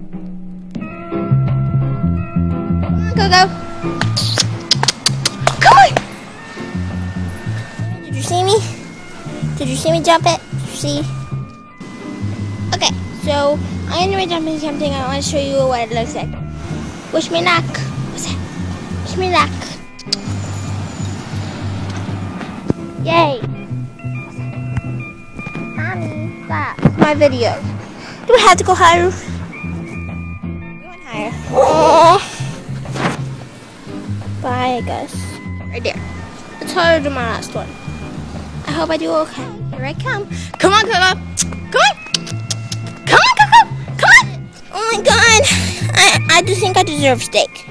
Come on, Coco. Come on. Did you see me? Did you see me jump it? Did you see? Okay, so I'm gonna be jumping something. I want to show you what it looks like. Wish me luck. What's that? Wish me luck. Yay. Mommy, stop. My video. Do we have to go higher? Higher. Oh. Bye, I guess. Right there. It's harder than my last one. I hope I do okay. Here I come. Come on, Coco. Come on. Come on, Coco. Come on. Oh my god. I, I do think I deserve steak.